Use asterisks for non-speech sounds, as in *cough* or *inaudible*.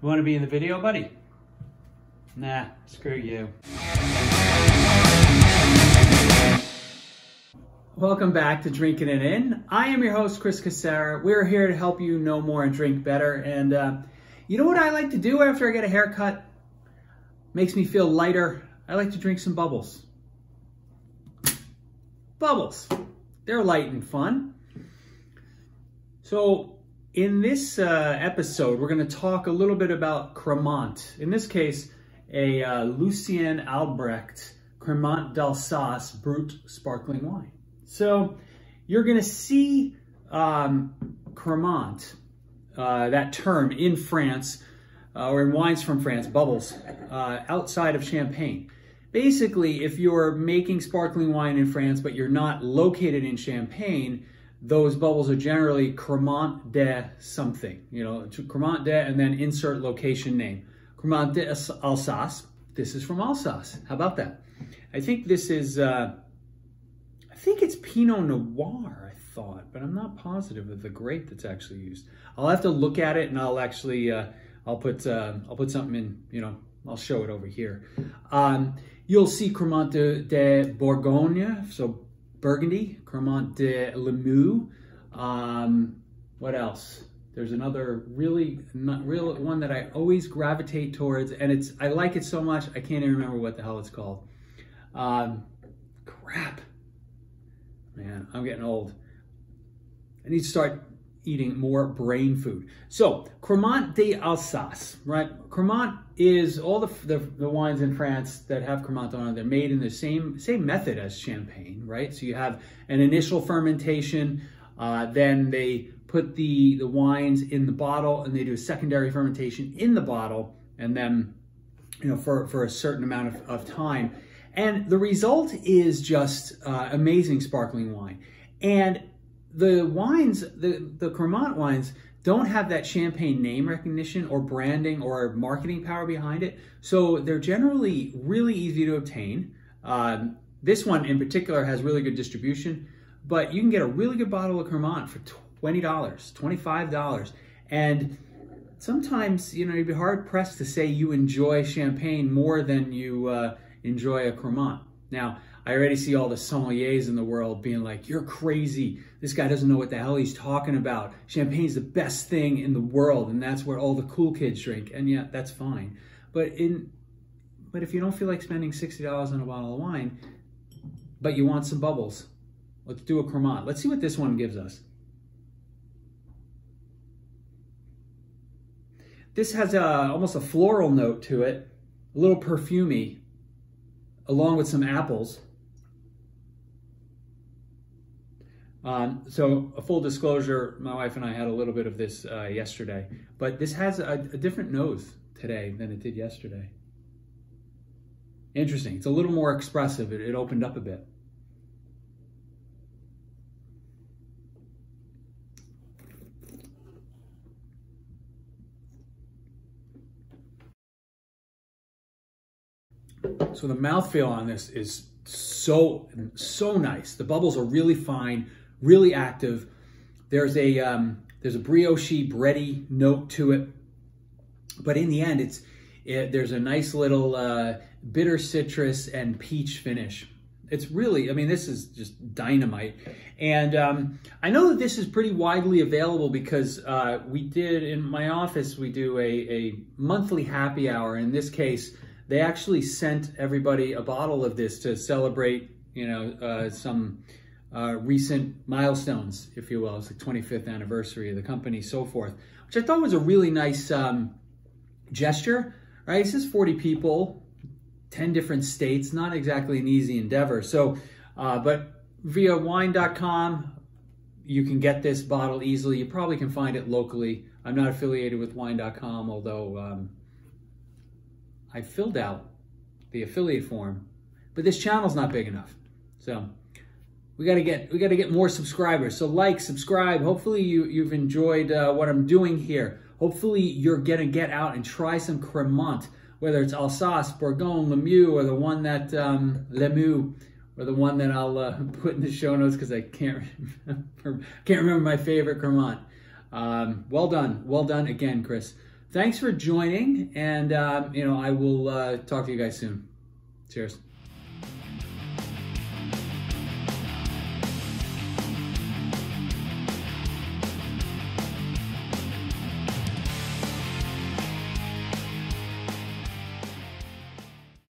Want to be in the video, buddy? Nah, screw you. Welcome back to Drinking It In. I am your host, Chris Casara. We're here to help you know more and drink better. And uh, you know what I like to do after I get a haircut? Makes me feel lighter. I like to drink some bubbles. Bubbles. They're light and fun. So in this uh, episode, we're going to talk a little bit about Cremant. In this case, a uh, Lucien Albrecht Cremant d'Alsace Brut Sparkling Wine. So you're going to see um, Cremant, uh, that term in France, uh, or in wines from France, bubbles, uh, outside of Champagne. Basically, if you're making sparkling wine in France, but you're not located in Champagne, those bubbles are generally Cremant de something, you know, Cremant de and then insert location name. Cremant de Alsace, this is from Alsace. How about that? I think this is, uh, I think it's Pinot Noir, I thought, but I'm not positive of the grape that's actually used. I'll have to look at it and I'll actually, uh, I'll put, uh, I'll put something in, you know, I'll show it over here. Um, you'll see Cremant de, de Bourgogne, so Burgundy, Cremant de Limoux. Um, what else? There's another really not real one that I always gravitate towards, and it's I like it so much I can't even remember what the hell it's called. Um, crap, man, I'm getting old. I need to start eating more brain food. So, Cremant d'Alsace, right? Cremant is all the, the, the, wines in France that have Cremant on. They're made in the same, same method as Champagne, right? So you have an initial fermentation, uh, then they put the, the wines in the bottle and they do a secondary fermentation in the bottle and then, you know, for, for a certain amount of, of time. And the result is just uh, amazing sparkling wine. And the wines, the, the Cremant wines, don't have that champagne name recognition or branding or marketing power behind it. So they're generally really easy to obtain. Um, this one in particular has really good distribution, but you can get a really good bottle of Cremant for $20, $25. And sometimes, you know, you'd be hard pressed to say you enjoy champagne more than you uh, enjoy a Cremant. Now, I already see all the sommeliers in the world being like, you're crazy. This guy doesn't know what the hell he's talking about. Champagne's the best thing in the world, and that's where all the cool kids drink. And yeah, that's fine. But in but if you don't feel like spending $60 on a bottle of wine, but you want some bubbles, let's do a Cremant. Let's see what this one gives us. This has a, almost a floral note to it, a little perfumey, along with some apples. Um, so a full disclosure, my wife and I had a little bit of this uh, yesterday, but this has a, a, different nose today than it did yesterday. Interesting. It's a little more expressive. It, it opened up a bit. So the mouthfeel on this is so, so nice. The bubbles are really fine really active. There's a um, there's a brioche bready note to it, but in the end, it's it, there's a nice little uh, bitter citrus and peach finish. It's really, I mean, this is just dynamite. And um, I know that this is pretty widely available because uh, we did, in my office, we do a, a monthly happy hour. In this case, they actually sent everybody a bottle of this to celebrate, you know, uh, some uh, recent milestones, if you will. It's the 25th anniversary of the company, so forth, which I thought was a really nice um, gesture, right? This is 40 people, 10 different states, not exactly an easy endeavor. So, uh, but via wine.com, you can get this bottle easily. You probably can find it locally. I'm not affiliated with wine.com, although um, I filled out the affiliate form, but this channel's not big enough. So we got to get we got to get more subscribers. So like, subscribe. Hopefully you you've enjoyed uh, what I'm doing here. Hopefully you're gonna get out and try some Cremant, whether it's Alsace, Bourgogne, Limoux, or the one that um, Limoux, or the one that I'll uh, *laughs* put in the show notes because I can't remember, can't remember my favorite Cremant. Um, well done, well done again, Chris. thanks for joining, and um, you know I will uh, talk to you guys soon. Cheers.